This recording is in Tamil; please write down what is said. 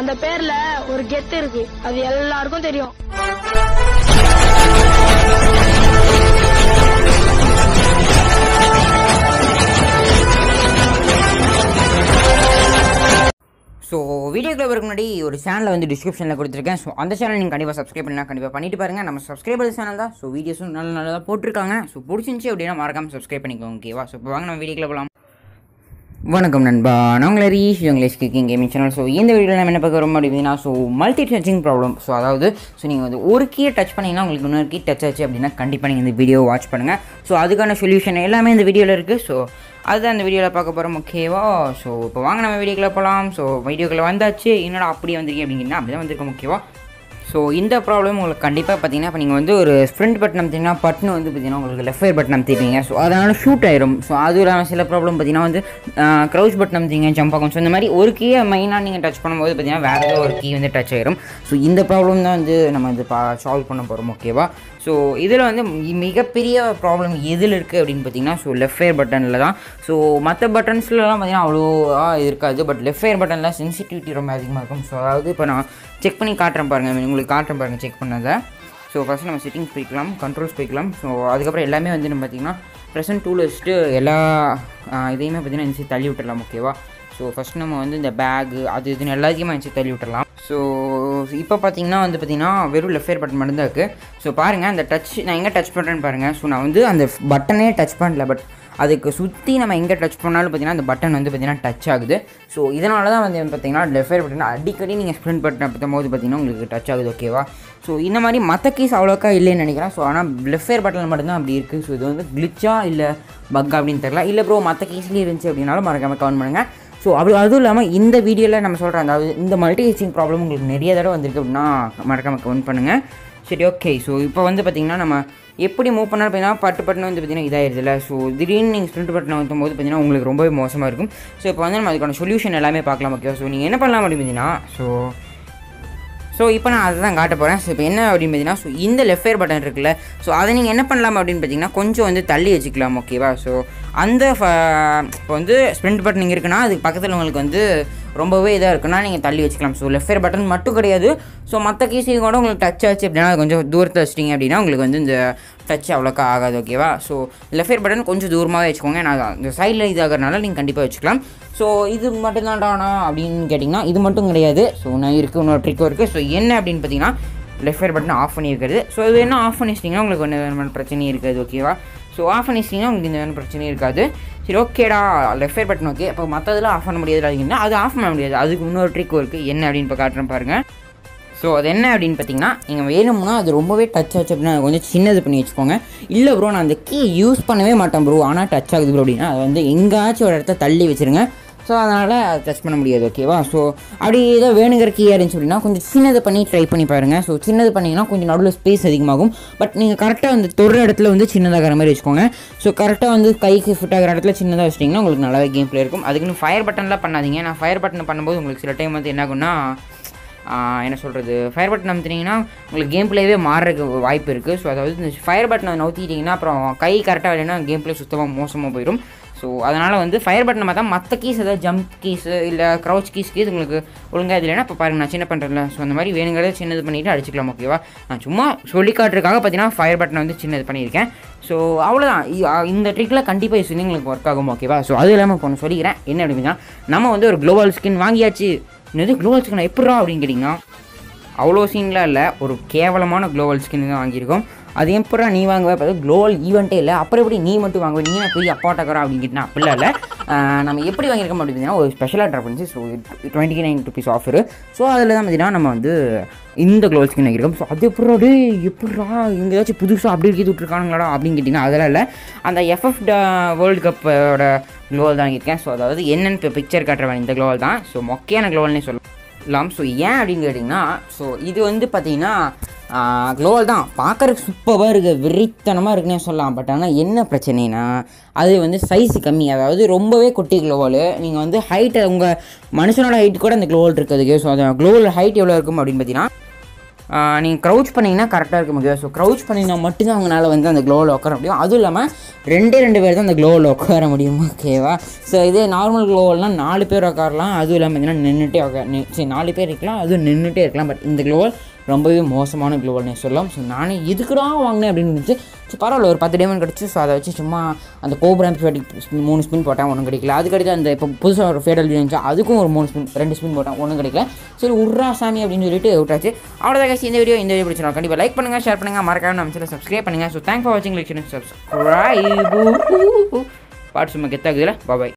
அந்த பேர்ல ஒரு கெத்து இருக்கு. அது எல்லாருக்கும் தெரியும். ஸோ வீடியோக்குள்ள வரக்கு முன்னாடி ஒரு சேனலை வந்து டிஸ்கிரிப்ஷனில் கொடுத்துருக்கேன். ஸோ அந்த சேனல் நீங்கள் கண்டிப்பாக சப்ஸ்கிரைப் பண்ணால் கண்டிப்பாக பண்ணிட்டு பாருங்கள் நம்ம சப்ஸ்கிரைபர் சேனல் தான். ஸோ வீடியோஸும் நல்ல நல்லதாக போட்டிருக்காங்க. ஸோ பிடிச்சிருந்துச்சி அப்படின்னா மறக்காமல் சப்ஸ்கிரைப் பண்ணிக்கோங்க ஓகேவா ஸோ இப்போ வாங்க நம்ம வீடியோக்குள்ள போகலாம் வணக்கம் நண்பா. நான் உங்களை ரீஷ் English kicking gaming channel so இந்த வீடியோவில் நம்ம என்ன பார்க்க ரொம்ப அப்படின்னா so multi touching problem so அதாவது ஸோ நீங்கள் வந்து ஒரு கீயை டச் பண்ணிங்கன்னா உங்களுக்கு இன்னொரு கீ டச் ஆச்சு அப்படின்னா கண்டிப்பாக நீங்கள் இந்த வீடியோ வாட்ச் பண்ணுங்கள் ஸோ அதுக்கான சொல்யூஷன் எல்லாமே இந்த வீடியோவில் இருக்குது ஸோ அதுதான் இந்த வீடியோவில் பார்க்க போகிறோம் ஓகேவா ஸோ இப்போ வாங்க நம்ம வீடியோக்குள்ளே போகலாம் ஸோ வீடியோக்குள்ளே வந்தாச்சு. என்னடா அப்படியே வந்திருக்கீங்க அப்படிங்கன்னா அப்படி தான் வந்திருக்கோம் ஓகேவா ஸோ இந்த ப்ராப்ளம் உங்களுக்கு கண்டிப்பாக பார்த்தீங்கன்னா இப்போ நீங்கள் வந்து ஒரு ஸ்ப்ரிண்ட் பட்டன் அமுத்திங்கன்னா பட்டன் வந்து பார்த்தீங்கன்னா உங்களுக்கு லெஃப்ட் ஃபயர் பட்டன் அமைத்திருப்பீங்க ஸோ அதனால் ஷூட் ஆயிரும். ஸோ அது இல்லாமல் சில ப்ராப்ளம் பார்த்தீங்கன்னா வந்து க்ரௌச் பட்டன் அமுத்திங்க ஜம்ப் ஆகும். ஸோ இந்த மாதிரி ஒரு கீயை மெயினாக நீங்கள் டச் பண்ணும்போது பார்த்தீங்கன்னா வேறு ஏதோ ஒரு கீ வந்து டச் ஆயிரும். ஸோ இந்த ப்ராப்ளம் தான் வந்து நம்ம இது பா சால்வ் பண்ண போகிறோம் ஓகேவா ஸோ இதில் வந்து மிகப்பெரிய ப்ராப்ளம் எதில் இருக்குது அப்படின்னு பார்த்தீங்கன்னா ஸோ லெஃப்ட் ஃபயர் பட்டனில் தான். ஸோ மற்ற பட்டன்ஸ்லலாம் பார்த்தீங்கன்னா அவ்வளோவா இருக்காது. பட் லெஃப்ட் ஃபயர் பட்டனில் சென்சிட்டிவிட்டி ரொம்ப அதிகமாக இருக்கும். ஸோ அதாவது இப்போ நான் செக் பண்ணி காட்டுறேன் பாருங்கள் உங்களுக்கு காட்டுறேன் பாருங்கள் செக் பண்ணதை. ஸோ ஃபஸ்ட் நம்ம செட்டிங்ஸ் போய்க்கலாம் கண்ட்ரோல்ஸ் போய்க்கலாம். ஸோ அதுக்கப்புறம் எல்லாமே வந்து நம்ம பார்த்தீங்கன்னா ப்ரெசன்ட் டூல் வச்சுட்டு எல்லா இதையுமே பார்த்தீங்கன்னா இந்த தள்ளி விட்டுடலாம் ஓகேவா ஸோ ஃபஸ்ட் நம்ம வந்து இந்த பேகு அது இதுன்னு எல்லாத்தையுமே வச்சு தள்ளி விட்டுடலாம் ஸோ இப்போ பார்த்தீங்கன்னா வந்து பார்த்தீங்கன்னா வெறும் லெஃப்ட் ஃபயர் பட்டன் மட்டும்தான் இருக்குது ஸோ பாருங்கள் அந்த டச் நான் எங்கே டச் பண்ணுறேன்னு பாருங்கள் ஸோ நான் வந்து அந்த பட்டனே டச் பண்ணல பட் அதுக்கு சுற்றி நம்ம எங்கே டச் பண்ணாலும் பார்த்தீங்கன்னா அந்த பட்டன் வந்து பார்த்தீங்கன்னா டச் ஆகுது. ஸோ இதனால தான் வந்து பார்த்தீங்கன்னா லெஃப்ட் பட்டன் அடிக்கடி நீங்கள் ஸ்ப்ரிண்ட் பட்டன் பற்றும் போது பார்த்தீங்கன்னா உங்களுக்கு டச் ஆகுது ஓகேவா ஸோ இந்த மாதிரி மற்ற கீஸ் அவ்வளோக்கா இல்லைன்னு நினைக்கிறேன். ஸோ ஆனால் லெஃப்ட் ஃபயர் பட்டன் மட்டும்தான் அப்படி இருக்குது ஸோ இது வந்து கிளிச்சா இல்லை பக் அப்படின்னு தெரியல. இல்லை ப்ரோ மற்ற கேஸ்லேயும் இருந்துச்சு அப்படின்னாலும் மறக்காமல் கவுண்ட் பண்ணுங்கள் ஸோ அப்படி அதுவும் இல்லாமல் இந்த வீடியோவில் நம்ம சொல்கிறோம் அதாவது இந்த மல்டி ஹெச்சிங் ப்ராப்ளம் உங்களுக்கு நிறைய தடவை வந்திருக்கு அப்படின்னா மறக்காமல் கவுண்ட் பண்ணுங்கள் சரி ஓகே ஸோ இப்போ வந்து பார்த்திங்கன்னா நம்ம எப்படி மூவ் பண்ணாலும் பார்த்தீங்கன்னா பட்டு பட்டன் வந்து பார்த்தீங்கன்னா இதாயிருது இல்லை? ஸோ திடீர்னு நீங்கள் ஸ்ப்ரிண்ட் பட்டன் வைக்கும் போது பார்த்தீங்கன்னா உங்களுக்கு ரொம்பவே மோசமாக இருக்கும். ஸோ இப்போ வந்து நம்ம அதுக்கான சொல்யூஷன் எல்லாமே பார்க்கலாம் ஓகே ஸோ நீங்கள் என்ன பண்ணலாம் அப்படின்னு பார்த்தீங்கன்னா ஸோ ஸோ இப்போ நான் அதை தான் காட்ட போகிறேன் ஸோ இப்போ என்ன அப்படின்னு பார்த்தீங்கன்னா ஸோ இந்த லெஃப்ட் ஃபயர் பட்டன் இருக்குல்ல ஸோ அதை நீங்கள் என்ன பண்ணலாம் அப்படின்னு பார்த்தீங்கன்னா கொஞ்சம் வந்து தள்ளி வச்சுக்கலாம் ஓகேவா ஸோ அந்த ஃப- இப்போ வந்து ஸ்ப்ரிண்ட் பட்டன் இங்கே இருக்குன்னா அதுக்கு பக்கத்தில் உங்களுக்கு வந்து ரொம்பவே இதாக இருக்குன்னா நீங்கள் தள்ளி வச்சுக்கலாம். ஸோ லெஃப்ட் பட்டன் மட்டும் கிடையாது. ஸோ மற்ற கீஸையும் கூட உங்களுக்கு டச் ஆச்சு அப்படின்னா கொஞ்சம் தூரத்தில் வச்சிட்டிங்க அப்படின்னா உங்களுக்கு வந்து இந்த டச் அவ்வளோக்கா ஆகாது ஓகேவா ஸோ லெஃப்ட் பட்டன் கொஞ்சம் தூரமாகவே வச்சுக்கோங்க. நான் இந்த சைடில் இதாகிறனால நீங்கள் கண்டிப்பாக வச்சுக்கலாம். ஸோ இது மட்டும் தான்டானா அப்படின்னு கேட்டிங்கன்னா இது மட்டும் கிடையாது. ஸோ நான் இருக்குது இன்னொரு ட்ரிக்கும் இருக்குது ஸோ என்ன அப்படின்னு பார்த்தீங்கன்னா லெஃப்ட் பட்டன் ஆஃப் பண்ணியிருக்கிறது. ஸோ இது என்ன ஆஃப் பண்ணி வச்சிட்டிங்கன்னா உங்களுக்கு ஒன்று பிரச்சனையும் இருக்காது ஓகேவா ஸோ ஆஃப் பண்ணிச்சிங்கன்னா உங்களுக்கு இந்த விதமான பிரச்சனையும் இருக்காது. சரி ஓகேடா லெஃப்ட் ஃபயர் பட்டன் ஓகே அப்போ மற்றதெல்லாம் ஆஃப் பண்ண முடியாது. அப்படிங்கன்னா அது ஆஃப் பண்ண முடியாது. அதுக்கு இன்னொரு ட்ரிக் இருக்குது என்ன அப்படின்னு இப்போ காட்டுறேன் பாருங்கள் ஸோ அது என்ன அப்படின்னு பார்த்தீங்கன்னா நீங்கள் வேணும்னா அது ரொம்பவே டச் ஆச்சு அப்படின்னா கொஞ்சம் சின்னது பண்ணி வச்சுக்கோங்க. இல்லை ப்ரோ நான் அந்த கீ யூஸ் பண்ணவே மாட்டேன் ப்ரோ ஆனால் டச் ஆகுது ப்ரோ அப்படின்னா அதை வந்து எங்கேயாச்சும் ஒரு இடத்த தள்ளி வச்சுருங்க. ஸோ அதனால் டச் பண்ண முடியாது ஓகேவா ஸோ அப்படி ஏதோ வேணுங்கிற கீயாக இருந்துச்சு அப்படின்னா கொஞ்சம் சின்னது பண்ணி ட்ரை பண்ணி பாருங்கள் ஸோ சின்னது பண்ணிங்கன்னா கொஞ்சம் நடுவில் ஸ்பேஸ் அதிகமாகும். பட் நீங்கள் கரெக்டாக வந்து தொடுற இடத்துல வந்து சின்னதாகிற மாதிரி வச்சுக்கோங்க. ஸோ கரெக்டாக வந்து கைக்கு ஃபிட் ஆகிற இடத்துல சின்னதாக வச்சிட்டிங்கன்னா உங்களுக்கு நல்லாவே கேம் ப்ளே இருக்கும். அதுக்குன்னு ஃபயர் பட்டன்லாம் பண்ணாதீங்க. நான் ஃபயர் பட்டன் பண்ணும்போது உங்களுக்கு சில டைம் வந்து என்ன ஆகும்னா என்ன சொல்கிறது ஃபயர் பட்டன் அமுத்துனீங்கன்னா உங்களுக்கு கேம் பிளேவே மாறுறதுக்கு வாய்ப்பு இருக்குது ஸோ அதாவது இந்த ஃபயர் பட்டனை நவுத்திட்டிங்கன்னா அப்புறம் கை கரெக்டாக இல்லைன்னா கேம் பிளே சுத்தமாக மோசமாக போயிடும். ஸோ அதனால் வந்து ஃபயர் பட்டனை பார்த்தா மற்ற கீஸ் ஏதாவது ஜம்ப் கீஸு இல்லை க்ரௌச் கீஸ் கீஸ் உங்களுக்கு ஒழுங்காக இது இல்லைன்னா இப்போ பாருங்க நான் சின்ன பண்ணுறேன் ஸோ அந்த மாதிரி வேணுங்கிறத சின்னது பண்ணிவிட்டு அடிச்சுக்கலாம் ஓகேவா நான் சும்மா சொல்லி காட்டுறதுக்காக பார்த்தீங்கன்னா ஃபயர் பட்டனை வந்து சின்னது பண்ணியிருக்கேன். ஸோ அவ்வளோதான் இந்த ட்ரிக்கில் கண்டிப்பாக யூஸ் பண்ணி உங்களுக்கு ஒர்க் ஆகும் ஓகேவா ஸோ அது இல்லாமல் இப்போ ஒன்று சொல்லிக்கிறேன். என்ன அப்படின்னா நம்ம வந்து ஒரு குளோபல் ஸ்கின் வாங்கியாச்சு. என்னது குளோபல் ஸ்கின் எப்படா அப்படின்னு கேட்டிங்கன்னா அவ்வளோ சீன்லாம் இல்லை. ஒரு கேவலமான க்ளோவல் ஸ்கின் தான் வாங்கியிருக்கோம். அது எப்படா நீ வாங்குவ? பார்த்தா க்ளோவல் ஈவெண்ட்டே இல்லை. அப்புறம் எப்படி நீ மட்டும் வாங்குவ? நீ நான் போய் அப்பாட்டக்கரா அப்படின்னு அப்படிலாம் இல்லை. நம்ம எப்படி வாங்கியிருக்கோம் அப்படின்னா ஒரு ஸ்பெஷலாக ட்ராப் பண்ணி so twenty nine rupees offer so அதில் தான் பார்த்தீங்கன்னா நம்ம வந்து இந்த க்ளோவல் ஸ்கின் வாங்கியிருக்கோம். ஸோ அது எப்படா டே எப்படா இங்கே ஏதாச்சும் புதுசாக அப்படி இருக்கி விட்ருக்கானுங்களா அப்படின்னு கேட்டிங்கன்னா அதெல்லாம் இல்லை. அந்த எஃப்எஃப் வேர்ல்டு கப்போட க்ளோவல் தான் வாங்கியிருக்கேன். ஸோ அதாவது என்னென்னு இப்போ பிக்சர் காட்டுற இந்த க்ளோவல் தான். ஸோ மொக்கையான க்ளோவல்னே சொல்லலாம். ஸோ ஏன் அப்படின்னு கேட்டிங்கன்னா ஸோ இது வந்து பார்த்தீங்கன்னா க்ளோவல் தான். பார்க்குறதுக்கு சூப்பராக இருக்குது வெறித்தனமாக இருக்குன்னே சொல்லலாம். பட் ஆனால் என்ன பிரச்சனைனா அது வந்து சைஸ் கம்மி. அதாவது ரொம்பவே குட்டி க்ளோவல் நீங்கள் வந்து ஹைட்டை உங்கள் மனுஷனோட ஹைட் கூட அந்த க்ளோவல் இருக்கிறதுக்கு ஸோ அந்த க்ளோவல் ஹைட் எவ்வளோ இருக்கும் அப்படின்னு பார்த்தீங்கன்னா நீங்கள் க்ரௌச் பண்ணிங்கன்னா கரெக்டாக இருக்க முடியும் ஸோ க்ரௌச் பண்ணிங்கன்னா மட்டும்தான் அவங்களால வந்து அந்த க்ளோவில் உட்கார முடியும். அதுவும் இல்லாமல் ரெண்டே ரெண்டு பேர் தான் அந்த க்ளோவில் உட்கார முடியும்? ஓகேவா ஸோ இதே நார்மல் க்ளோவெல்லாம் நாலு பேர் உட்காரலாம். அதுவும் இல்லாமல் பார்த்தீங்கன்னா நின்றுட்டே உட்கார சரி நாலு பேர் இருக்கலாம். அதுவும் நின்றுட்டே இருக்கலாம். பட் இந்த க்ளோவல் ரொம்பவே மோசமான க்ளோவல்னே சொல்லலாம். ஸோ நானே இதுக்குடா வாங்கினேன் அப்படின்னு இருந்துச்சு ஸோ பரவாயில்ல ஒரு பத்து டைமண்ட் கிடச்சி ஸோ அதை வச்சு சும்மா அந்த கோபுரம் மூணு ஸ்பின் போட்டேன் ஒன்றும் கிடைக்கல. அதுக்கடுத்து அந்த இப்போ புதுசாக ஒரு ஃபேடல் இருந்துச்சு அதுக்கும் ஒரு மூணு ஸ்பின் ரெண்டு ஸ்பின் போட்டேன் ஒன்றும் கிடைக்கல. சரி உர்ரா சாமி அப்படின்னு சொல்லிட்டு விட்டாச்சு. அவ்வளோதான் கட்சி இந்த வீடியோ இந்த வீடியோ பிடிச்சிடும் கண்டிப்பாக லைக் பண்ணுங்கள் ஷேர் பண்ணுங்கள் மறக்காம நம்ம சேனல் சப்ஸ்கிரைப் பண்ணுங்கள் ஸோ தேங்க் ஃபார் வாட்சிங் லைக் சப்ஸ்கிரைப் பாட்டு சும்மா கெத்தாக்குதுல பாய்